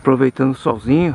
Aproveitando o solzinho.